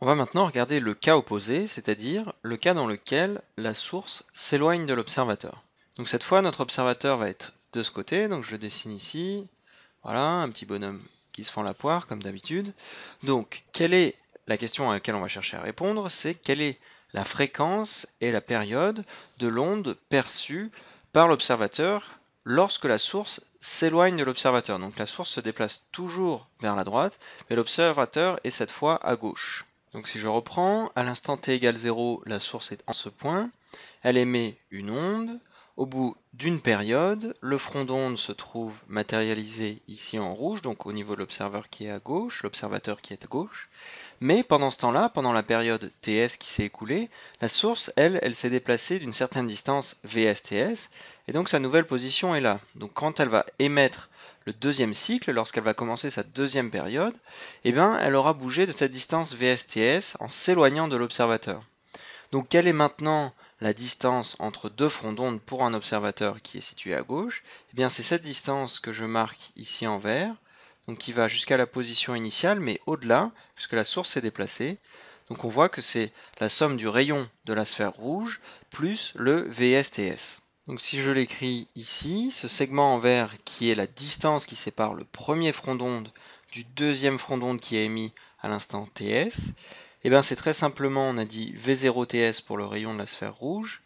On va maintenant regarder le cas opposé, c'est-à-dire le cas dans lequel la source s'éloigne de l'observateur. Donc cette fois, notre observateur va être de ce côté, donc je le dessine ici. Voilà, un petit bonhomme qui se fend la poire, comme d'habitude. Donc, quelle est la question à laquelle on va chercher à répondre? C'est quelle est la fréquence et la période de l'onde perçue par l'observateur lorsque la source s'éloigne de l'observateur? Donc la source se déplace toujours vers la droite, mais l'observateur est cette fois à gauche. Donc si je reprends, à l'instant t égale 0, la source est en ce point, elle émet une onde, au bout d'une période, le front d'onde se trouve matérialisé ici en rouge, donc au niveau de l'observateur qui est à gauche, l'observateur qui est à gauche. Mais pendant ce temps-là, pendant la période TS qui s'est écoulée, la source, elle, elle s'est déplacée d'une certaine distance VSTS, et donc sa nouvelle position est là. Donc quand elle va émettre le deuxième cycle, lorsqu'elle va commencer sa deuxième période, eh bien, elle aura bougé de cette distance VSTS en s'éloignant de l'observateur. Donc quelle est maintenant la distance entre deux fronts d'onde pour un observateur qui est situé à gauche, eh bien c'est cette distance que je marque ici en vert, donc qui va jusqu'à la position initiale, mais au-delà, puisque la source s'est déplacée. Donc on voit que c'est la somme du rayon de la sphère rouge plus le VSTS. Donc si je l'écris ici, ce segment en vert qui est la distance qui sépare le premier front d'onde du deuxième front d'onde qui est émis à l'instant TS, eh bien c'est très simplement, on a dit V0TS pour le rayon de la sphère rouge,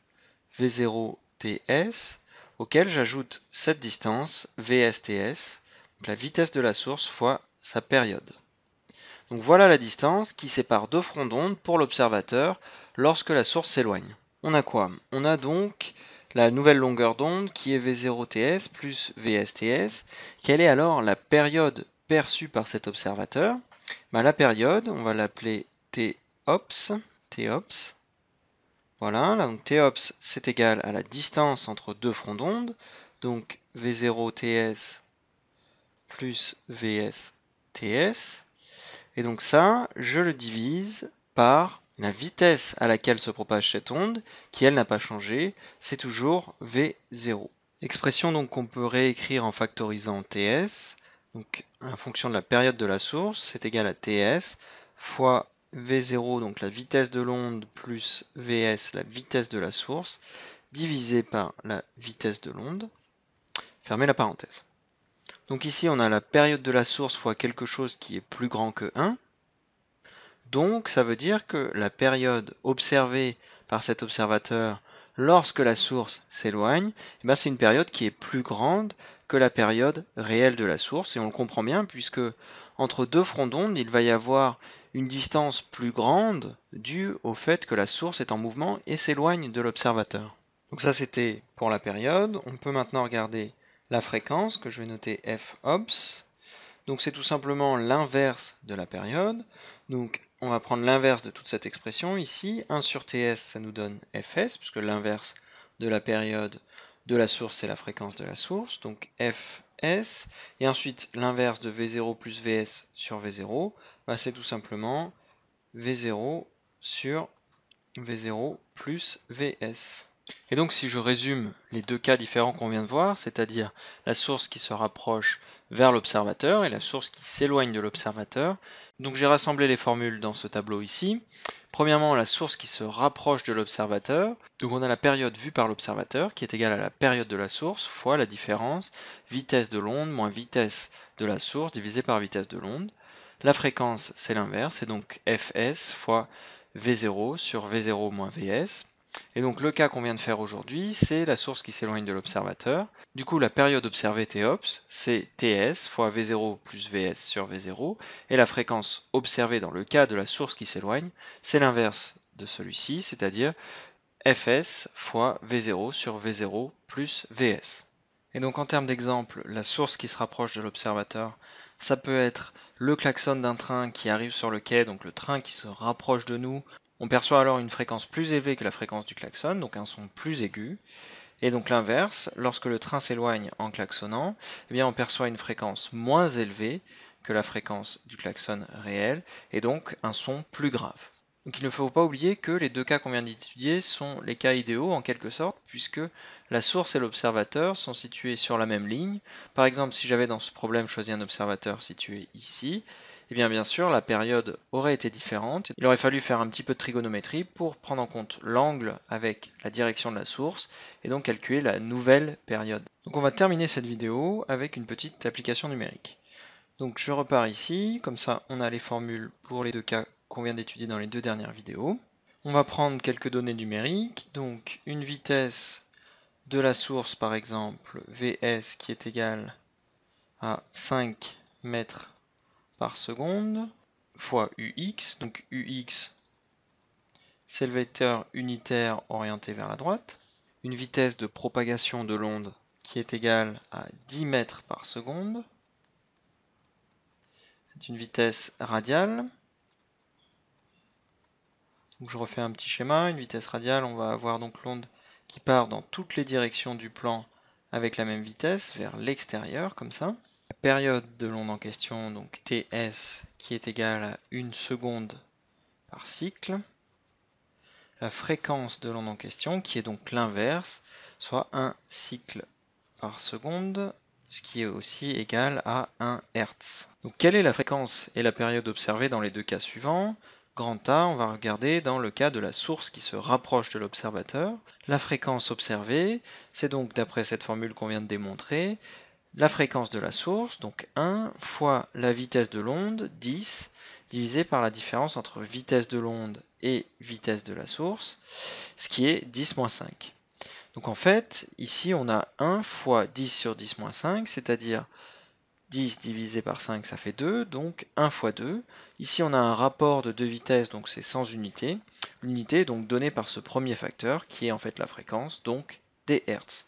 V0TS, auquel j'ajoute cette distance, VSTS, la vitesse de la source fois sa période. Donc voilà la distance qui sépare deux fronts d'onde pour l'observateur lorsque la source s'éloigne. On a quoi? On a donc la nouvelle longueur d'onde qui est V0TS plus VSTS. Quelle est alors la période perçue par cet observateur? Ben, La période, on va l'appeler Tops, Tops. Voilà, là, donc Tops, c'est égal à la distance entre deux fronts d'onde, donc V0TS plus VSTS. Et donc ça, je le divise par la vitesse à laquelle se propage cette onde, qui elle n'a pas changé, c'est toujours V0. Expression donc qu'on peut réécrire en factorisant TS, donc la fonction de la période de la source, c'est égal à TS fois V0, donc la vitesse de l'onde, plus Vs, la vitesse de la source, divisé par la vitesse de l'onde. Fermez la parenthèse. Donc ici, on a la période de la source fois quelque chose qui est plus grand que 1. Donc, ça veut dire que la période observée par cet observateur lorsque la source s'éloigne, eh ben, c'est une période qui est plus grande que la période réelle de la source. Et on le comprend bien puisque entre deux fronts d'onde, il va y avoir une distance plus grande due au fait que la source est en mouvement et s'éloigne de l'observateur. Donc ça c'était pour la période. On peut maintenant regarder la fréquence que je vais noter f ops. Donc c'est tout simplement l'inverse de la période. Donc on va prendre l'inverse de toute cette expression ici. 1 sur ts ça nous donne fs puisque l'inverse de la période de la source c'est la fréquence de la source. Donc f S, et ensuite l'inverse de V0 plus Vs sur V0, bah, c'est tout simplement V0 sur V0 plus Vs. Et donc si je résume les deux cas différents qu'on vient de voir, c'est-à-dire la source qui se rapproche vers l'observateur et la source qui s'éloigne de l'observateur, donc j'ai rassemblé les formules dans ce tableau ici. Premièrement, la source qui se rapproche de l'observateur. Donc on a la période vue par l'observateur qui est égale à la période de la source fois la différence vitesse de l'onde moins vitesse de la source divisé par vitesse de l'onde. La fréquence, c'est l'inverse, et donc fs fois v0 sur v0 moins vs. Et donc le cas qu'on vient de faire aujourd'hui, c'est la source qui s'éloigne de l'observateur. Du coup, la période observée TOPS, c'est TS fois V0 plus VS sur V0, et la fréquence observée dans le cas de la source qui s'éloigne, c'est l'inverse de celui-ci, c'est-à-dire Fs fois V0 sur V0 plus Vs. Et donc en termes d'exemple, la source qui se rapproche de l'observateur, ça peut être le klaxon d'un train qui arrive sur le quai, donc le train qui se rapproche de nous, on perçoit alors une fréquence plus élevée que la fréquence du klaxon, donc un son plus aigu. Et donc l'inverse, lorsque le train s'éloigne en klaxonnant, eh bien on perçoit une fréquence moins élevée que la fréquence du klaxon réel, et donc un son plus grave. Donc il ne faut pas oublier que les deux cas qu'on vient d'étudier sont les cas idéaux en quelque sorte, puisque la source et l'observateur sont situés sur la même ligne. Par exemple, si j'avais dans ce problème choisi un observateur situé ici, eh bien bien sûr la période aurait été différente. Il aurait fallu faire un petit peu de trigonométrie pour prendre en compte l'angle avec la direction de la source et donc calculer la nouvelle période. Donc on va terminer cette vidéo avec une petite application numérique. Donc je repars ici, comme ça on a les formules pour les deux cas qu'on vient d'étudier dans les deux dernières vidéos. On va prendre quelques données numériques, donc une vitesse de la source par exemple, Vs qui est égale à 5 mètres par seconde, fois Ux, donc Ux c'est le vecteur unitaire orienté vers la droite, une vitesse de propagation de l'onde qui est égale à 10 mètres par seconde, c'est une vitesse radiale, je refais un petit schéma, une vitesse radiale, on va avoir donc l'onde qui part dans toutes les directions du plan avec la même vitesse, vers l'extérieur, comme ça. La période de l'onde en question, donc TS, qui est égale à 1 seconde par cycle. La fréquence de l'onde en question, qui est donc l'inverse, soit 1 cycle par seconde, ce qui est aussi égal à 1 Hertz. Donc quelle est la fréquence et la période observée dans les deux cas suivants? Grand A, on va regarder dans le cas de la source qui se rapproche de l'observateur. La fréquence observée, c'est donc d'après cette formule qu'on vient de démontrer, la fréquence de la source, donc 1 fois la vitesse de l'onde, 10, divisé par la différence entre vitesse de l'onde et vitesse de la source, ce qui est 10 5. Donc en fait, ici on a 1 fois 10 sur 10 5, c'est-à-dire 10 divisé par 5, ça fait 2, donc 1 fois 2. Ici, on a un rapport de deux vitesses, donc c'est sans unité. L'unité est donc donnée par ce premier facteur, qui est en fait la fréquence, donc des Hertz.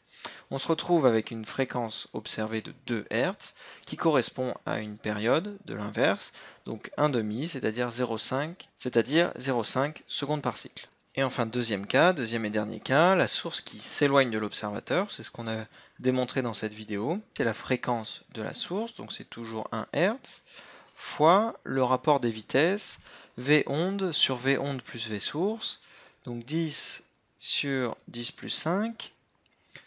On se retrouve avec une fréquence observée de 2 Hz, qui correspond à une période de l'inverse, donc 1 demi, c'est-à-dire 0,5, c'est-à-dire 0,5 secondes par cycle. Et enfin, deuxième cas, deuxième et dernier cas, la source qui s'éloigne de l'observateur, c'est ce qu'on a démontré dans cette vidéo, c'est la fréquence de la source, donc c'est toujours 1 Hz, fois le rapport des vitesses V onde sur V onde plus V source, donc 10 sur 10 plus 5,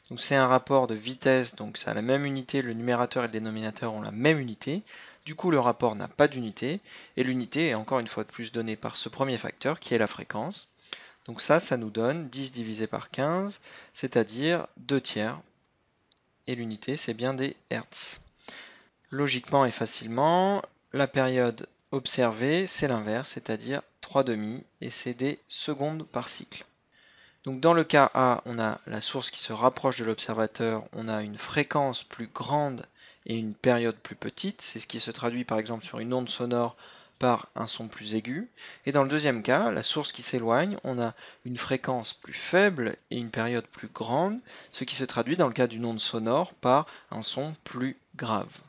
donc c'est un rapport de vitesse, donc ça a la même unité, le numérateur et le dénominateur ont la même unité, du coup le rapport n'a pas d'unité, et l'unité est encore une fois de plus donnée par ce premier facteur qui est la fréquence. Donc ça, ça nous donne 10 divisé par 15, c'est-à-dire 2 tiers. Et l'unité, c'est bien des Hertz. Logiquement et facilement, la période observée, c'est l'inverse, c'est-à-dire 3 demi, et c'est des secondes par cycle. Donc dans le cas A, on a la source qui se rapproche de l'observateur, on a une fréquence plus grande et une période plus petite, c'est ce qui se traduit par exemple sur une onde sonore par un son plus aigu. Et dans le deuxième cas, la source qui s'éloigne, on a une fréquence plus faible et une période plus grande, ce qui se traduit dans le cas d'une onde sonore par un son plus grave.